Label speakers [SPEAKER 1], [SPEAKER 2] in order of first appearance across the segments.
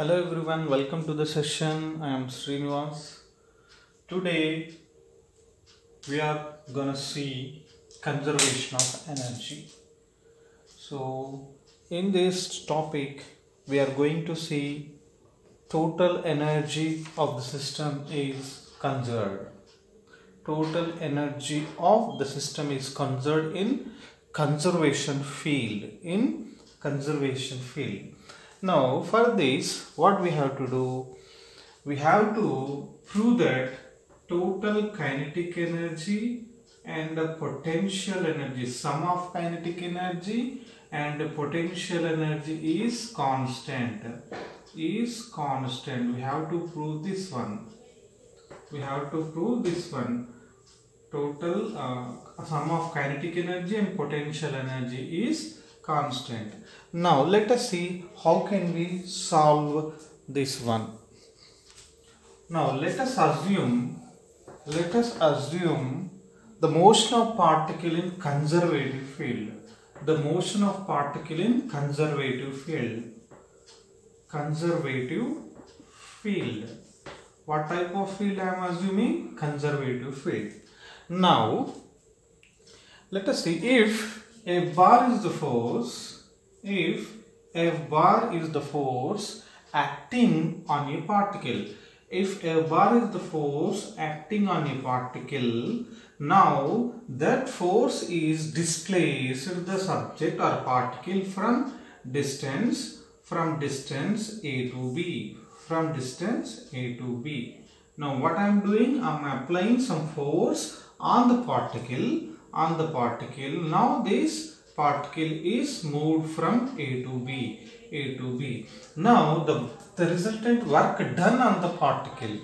[SPEAKER 1] Hello everyone, welcome to the session. I am Srinivas. Today we are gonna see conservation of energy. So, in this topic, we are going to see total energy of the system is conserved. Total energy of the system is conserved in conservation field. In conservation field. Now, for this, what we have to do? We have to prove that total kinetic energy and the potential energy, sum of kinetic energy and potential energy is constant. Is constant. We have to prove this one. We have to prove this one. Total uh, sum of kinetic energy and potential energy is constant. Now let us see how can we solve this one. Now let us assume let us assume the motion of particle in conservative field. The motion of particle in conservative field. Conservative field. What type of field I am assuming? Conservative field. Now let us see if a bar is the force, if F bar is the force acting on a particle. If F bar is the force acting on a particle, now that force is displaced the subject or particle from distance from distance A to B from distance A to B. Now what I am doing, I am applying some force on the particle on the particle. Now this particle is moved from A to B. A to B. Now the, the resultant work done on the particle,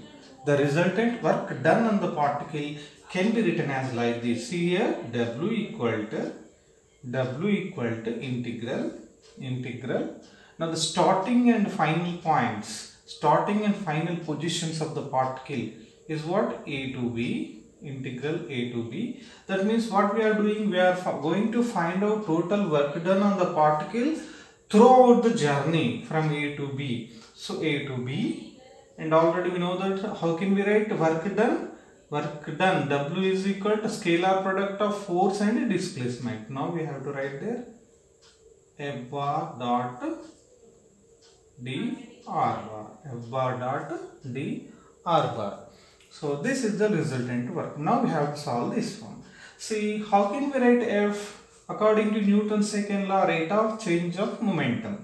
[SPEAKER 1] the resultant work done on the particle can be written as like this. See here W equal to W equal to integral integral. Now the starting and final points, starting and final positions of the particle is what A to B integral a to b. That means what we are doing, we are going to find out total work done on the particle throughout the journey from a to b. So a to b and already we know that how can we write work done? Work done W is equal to scalar product of force and displacement. Now we have to write there F bar dot d r bar F bar dot d r bar. So this is the resultant work. Now we have to solve this one. See how can we write F according to Newton's second law rate of change of momentum.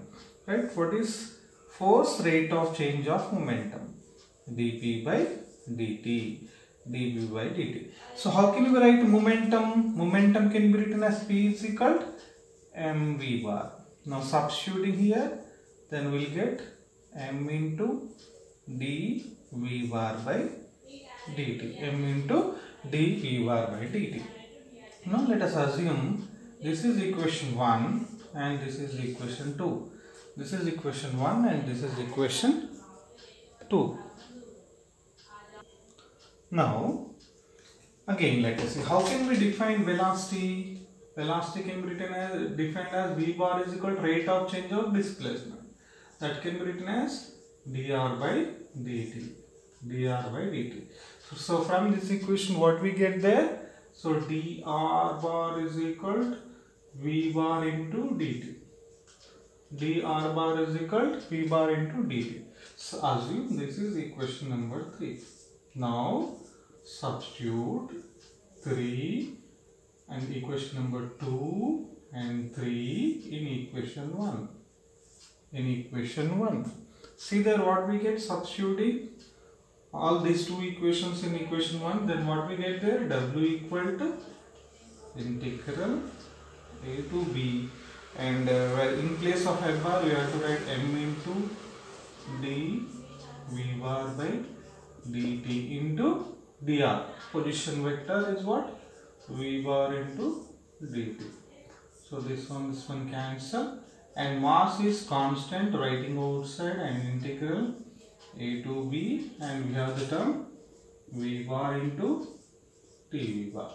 [SPEAKER 1] Right? What is force rate of change of momentum? dp by dt dp by dt. So how can we write momentum? Momentum can be written as p is equal to mv bar. Now substituting here then we'll get m into d v bar by dt m into d v bar by dt. Now let us assume this is equation 1 and this is equation 2. This is equation 1 and this is equation 2. Now again let us see how can we define velocity. Velocity can be written as defined as v bar is equal to rate of change of displacement. That can be written as dr by dt dr by dt. So, so from this equation what we get there? So dr bar is equal v bar into dt. dr bar is equal v bar into dt. So assume this is equation number 3. Now substitute 3 and equation number 2 and 3 in equation 1. In equation 1. See there what we get substituting all these two equations in equation 1 then what we get there? W equal to integral a to b. And uh, where in place of f bar we have to write m into d v bar by dt into dr position vector is what? V bar into dt so this one this one cancel. And mass is constant writing outside and integral a to b and we have the term v bar into tv bar.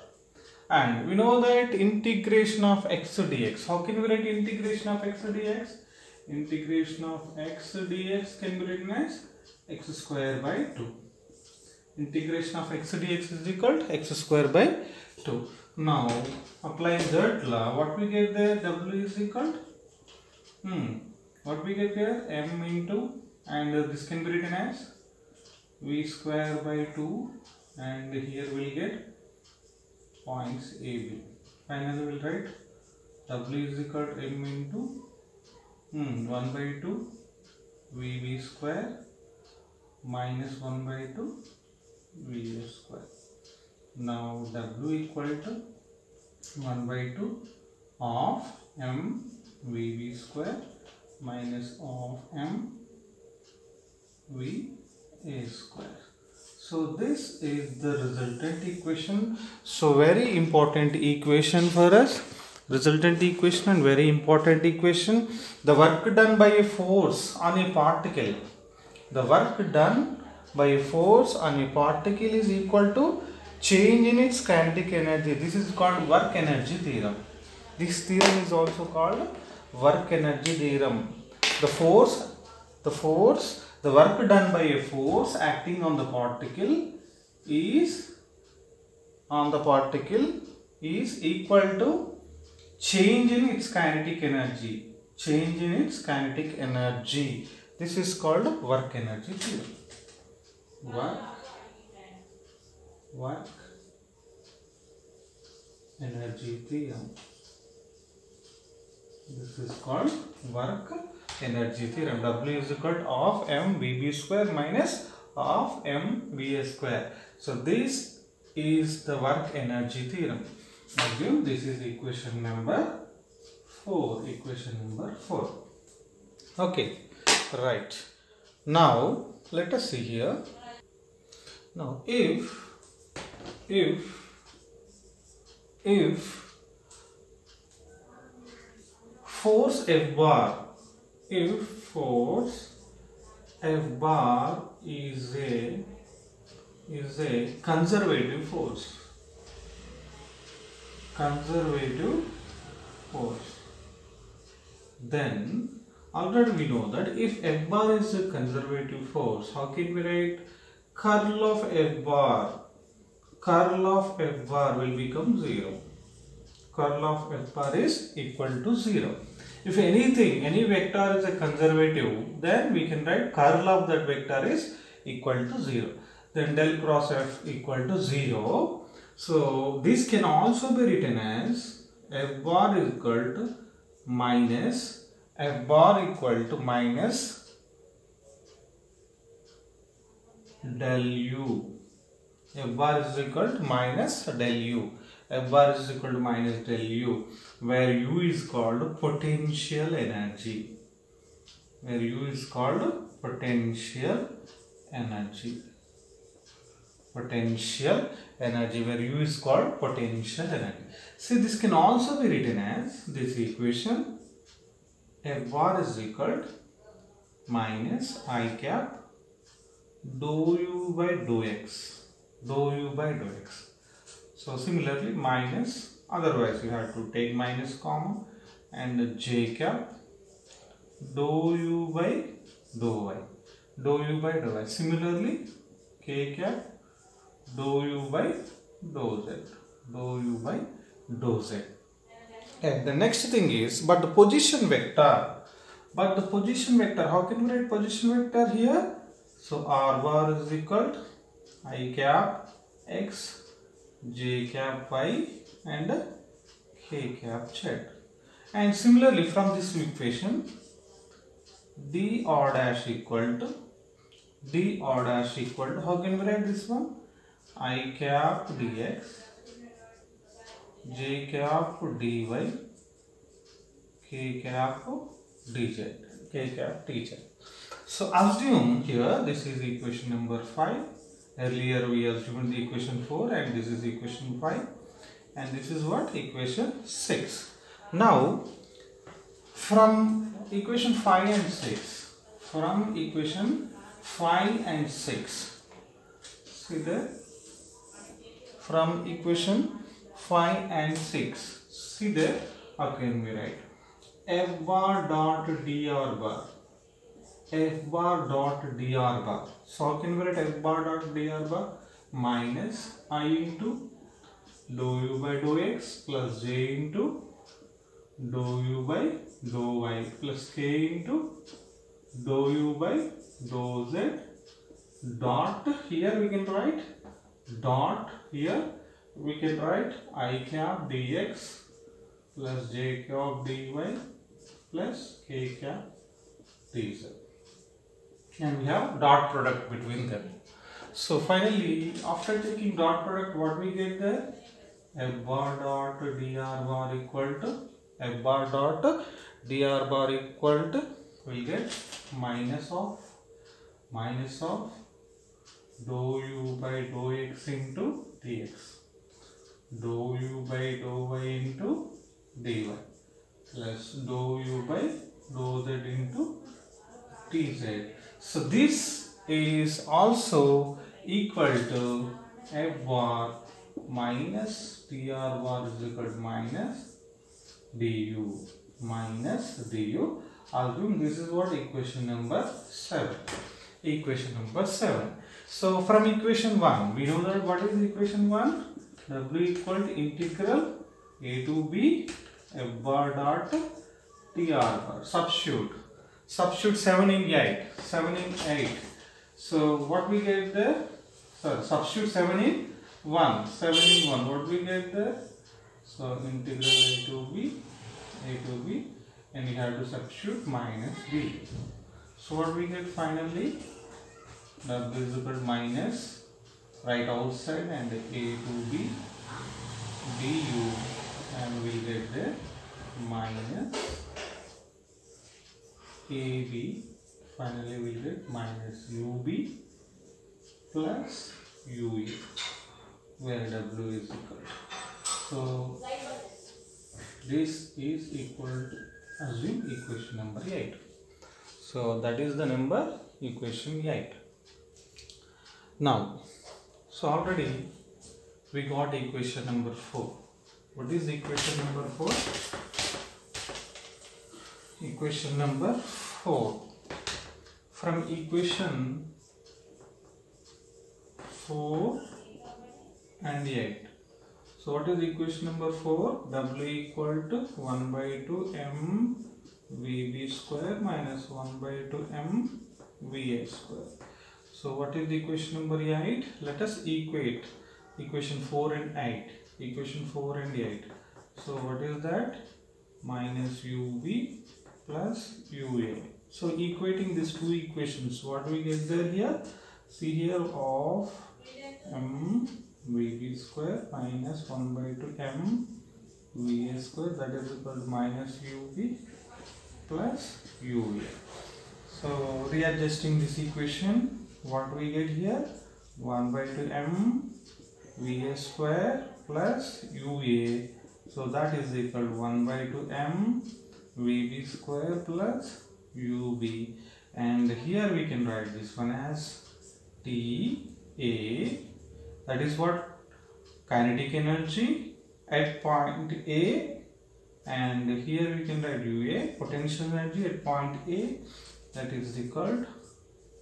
[SPEAKER 1] And we know that integration of x dx how can we write integration of x dx integration of x dx can be written as x square by 2 integration of x dx is equal to x square by 2 now applying that law. What we get there? W is equal to hmm what we get here? M into and this can be written as v square by 2 and here we'll get points AB. Finally we'll write W is equal to M into hmm, 1 by 2 VB square minus 1 by 2 VA square. Now W equal to 1 by 2 of M VB square minus of M V A square. So this is the resultant equation. So very important equation for us. Resultant equation and very important equation. The work done by a force on a particle. The work done by a force on a particle is equal to change in its kinetic energy. This is called work energy theorem. This theorem is also called work energy theorem. The force, the force the work done by a force acting on the particle is on the particle is equal to change in its kinetic energy. Change in its kinetic energy. This is called work energy theorem work work energy theorem. This is called work energy theorem. W is equal to of m VB square minus of m VA square. So this is the work energy theorem. Again, this is equation number 4. Equation number 4. Okay, right. Now, let us see here. Now, if, if, if force F bar if force F bar is a is a conservative force. Conservative force. Then already we know that if F bar is a conservative force how can we write? Curl of F bar. Curl of F bar will become 0 curl of F bar is equal to 0 if anything, any vector is a conservative, then we can write curl of that vector is equal to 0. Then del cross f equal to 0. So, this can also be written as f bar is equal to minus f bar equal to minus del u. f bar is equal to minus del u f bar is equal to minus del u where u is called potential energy. Where u is called potential energy. Potential energy where u is called potential energy. See this can also be written as this equation f bar is equal to minus i cap dou u by dou x. Dou u by dou x so similarly minus otherwise you have to take minus comma and j cap dou u by dou y. Dou u by dou y. Similarly k cap dou u by dou z. Dou u by dou z. And the next thing is but the position vector. But the position vector how can we write position vector here? So r bar is equal to i cap x j cap y and k cap z. And similarly from this equation d r dash equal to d r dash equal to how can we write this one i cap dx j cap dy k cap dz k cap dz so assume here this is equation number 5 Earlier we have assumed the equation 4 and this is equation 5 and this is what? Equation 6. Now from equation 5 and 6 from equation 5 and 6 see there from equation 5 and 6 see there can we write f bar dot dr bar f bar dot dr bar. So how can we write f bar dot dr bar minus i into dou u by dou x plus j into dou u by dou y plus k into dou u by dou z dot here we can write dot here we can write i cap dx plus j cap dy plus k cap dz and we have dot product between them? So finally after taking dot product what we get there? F bar dot dr bar equal to f bar dot dr bar equal to we get minus of minus of dou u by dou x into dx. Dou u by dou y into dy. Plus dou u by dou z into dz so this is also equal to f bar minus dr bar is equal to minus du minus du assume this is what equation number 7 equation number 7 so from equation 1 we know that what is equation 1 w equal to integral a to b f bar dot dr bar. Substitute substitute 7 in 8 7 in 8 so what we get there sorry substitute 7 in 1 7 in 1 what we get there so integral a to b a to b and we have to substitute minus b. So what we get finally? W is equal minus right outside and a to b du and we get there minus ab finally we get minus ub plus ue where w is equal so this is equal to assume equation number 8 so that is the number equation 8 now so already we got equation number 4 what is equation number 4 equation number 4 from equation 4 and 8 so what is equation number 4? W equal to 1 by 2 m VB square minus 1 by 2 m VA square. So what is the equation number 8? Let us equate equation 4 and 8. Equation 4 and 8. So what is that? Minus UV plus UA. So equating these two equations, what do we get there here? See here of m VB square minus 1 by 2 m VA square that is equal to minus UV plus UA. So readjusting this equation, what we get here? 1 by 2 m VA square plus UA. So that is equal to 1 by 2 m VB square plus UB and here we can write this one as T A that is what? Kinetic energy at point A. And here we can write UA potential energy at point A that is equal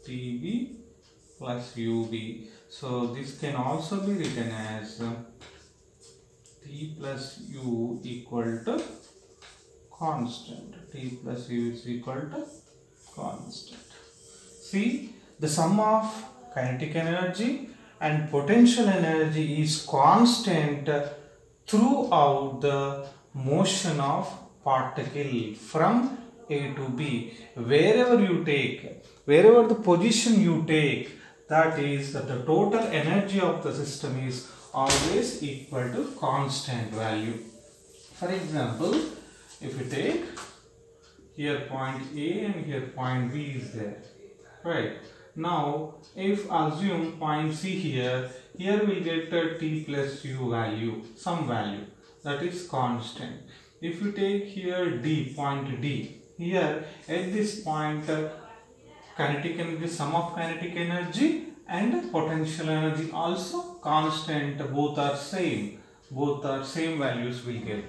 [SPEAKER 1] to TB plus UB so this can also be written as T plus U equal to constant T plus U is equal to constant see the sum of kinetic energy and potential energy is constant throughout the motion of particle from A to B. Wherever you take, wherever the position you take, that is that the total energy of the system is always equal to constant value. For example, if you take here point A and here point B is there, right? Now, if assume point C here, here we get a T plus U value, some value that is constant. If you take here D, point D, here at this point uh, kinetic energy, sum of kinetic energy and potential energy also constant, both are same. both are same values we get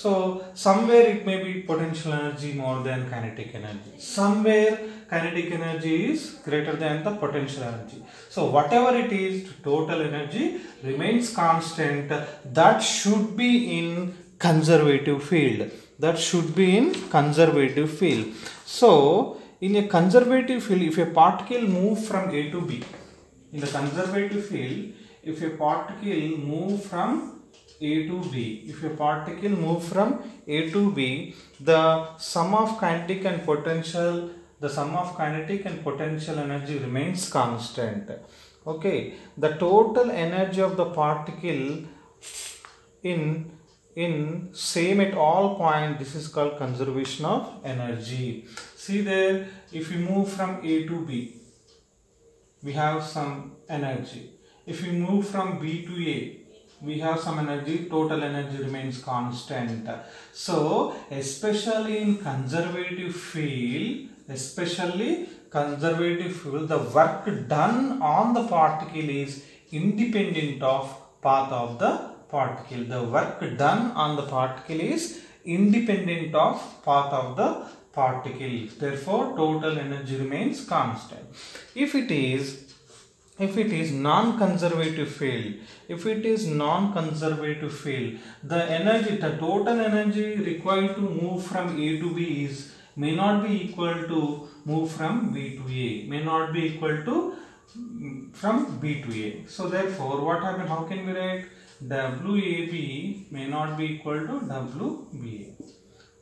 [SPEAKER 1] so somewhere it may be potential energy more than kinetic energy. Somewhere kinetic energy is greater than the potential energy. So whatever it is total energy remains constant. That should be in conservative field. That should be in conservative field. So in a conservative field if a particle move from a to b in the conservative field if a particle move from a to b. If a particle move from a to b the sum of kinetic and potential the sum of kinetic and potential energy remains constant. Okay? The total energy of the particle in in same at all point this is called conservation of energy. See there if we move from a to b we have some energy. If we move from b to a we have some energy total energy remains constant. So especially in conservative field especially conservative field the work done on the particle is independent of path of the particle. The work done on the particle is independent of path of the particle. Therefore total energy remains constant. If it is if it is non-conservative field if it is non-conservative field the energy the total energy required to move from a to b is may not be equal to move from b to a may not be equal to from b to a. So therefore what happen how can we write? Wab may not be equal to wba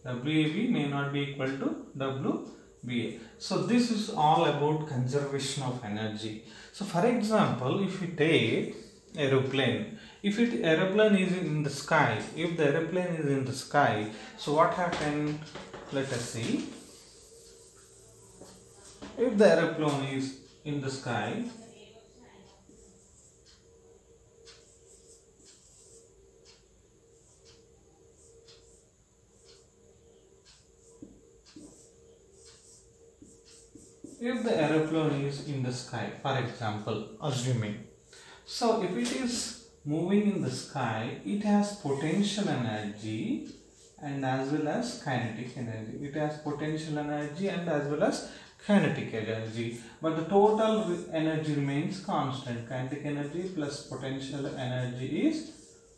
[SPEAKER 1] wab may not be equal to wba so this is all about conservation of energy so for example, if we take aeroplane, if it aeroplane is in the sky, if the aeroplane is in the sky, so what happened? Let us see. If the aeroplane is in the sky, if the aeroplane is in the sky for example assuming. So if it is moving in the sky it has potential energy and as well as kinetic energy. It has potential energy and as well as kinetic energy. But the total energy remains constant. Kinetic energy plus potential energy is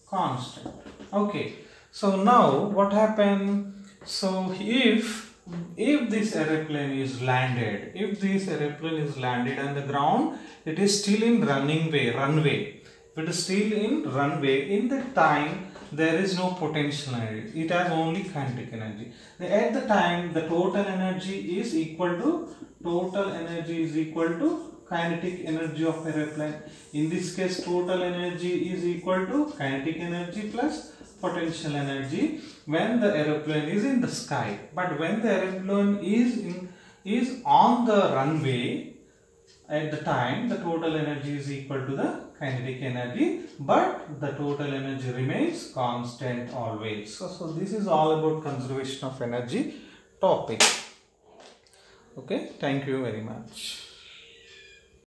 [SPEAKER 1] constant. Okay. So now what happened? So if if this aeroplane is landed if this aeroplane is landed on the ground it is still in running way runway. If it is still in runway in the time there is no potential energy. It has only kinetic energy. At the time the total energy is equal to total energy is equal to kinetic energy of aeroplane. In this case total energy is equal to kinetic energy plus potential energy when the aeroplane is in the sky but when the aeroplane is in is on the runway at the time the total energy is equal to the kinetic energy but the total energy remains constant always. So, so this is all about conservation of energy topic. Okay thank you very much